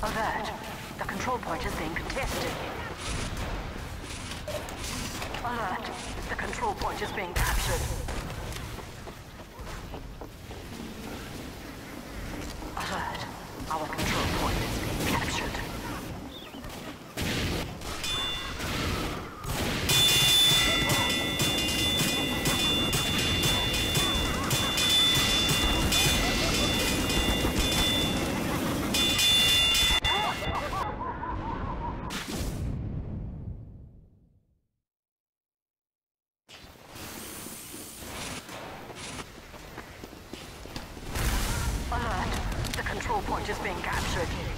Alert. The control point is being contested. Alert. The control point is being captured. Point being captured.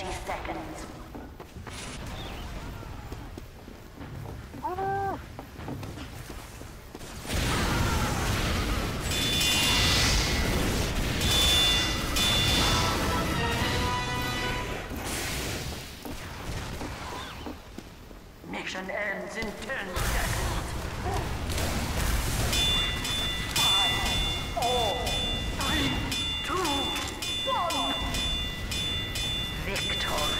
30 seconds. Mission ends in 10 seconds. Victor.